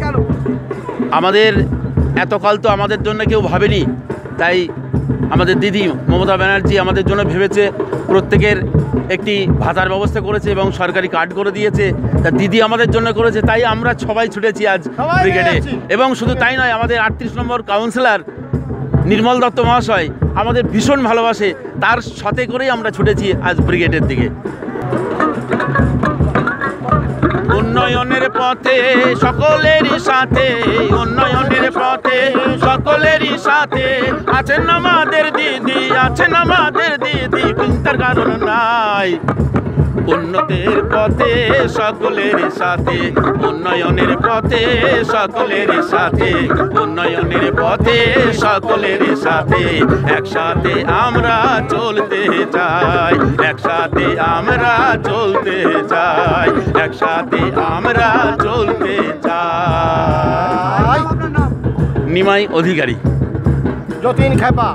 কেন? আমাদের এতকাল তো আমাদের জন্য কেউ ভাবেনি। তাই আমাদের দিদি মমতা ব্যানার্জি আমাদের জন্য ভেবেছে প্রত্যেকের একটি ভাতার ব্যবস্থা করেছে এবং সরকারি কার্ড করে দিয়েছে। তা দিদি আমাদের জন্য করেছে তাই আমরা সবাই ছুটেছি আজ ব্রিগেডে। এবং শুধু তাই নয় আমাদের আটত্রিশ নম্বর কাউন্সিলর নির্মল দত্ত মহাশয় আমাদের ভীষণ ভালোবাসে। তার সাথে করেই আমরা ছুটেছি আজ ব্রিগেডের দিকে। পথে, সকলেরই সাথে, উন্নয়নের পথে, সকলেরই সাথে। আছেন আমাদের দিদি, আছেন আমাদের দিদি চিন্তার কারণ নাই। উন্নতির পথে সকলের সাথে, উন্নয়নের পথে সকলের সাথে, উন্নয়নের পথে সকলের সাথে। একসাথে আমরা চলতে চাই একসাথে আমরা চলতে চাই একসাথে আমরা চলতে চাই। নিমাই অধিকারী। যতীন খেপা।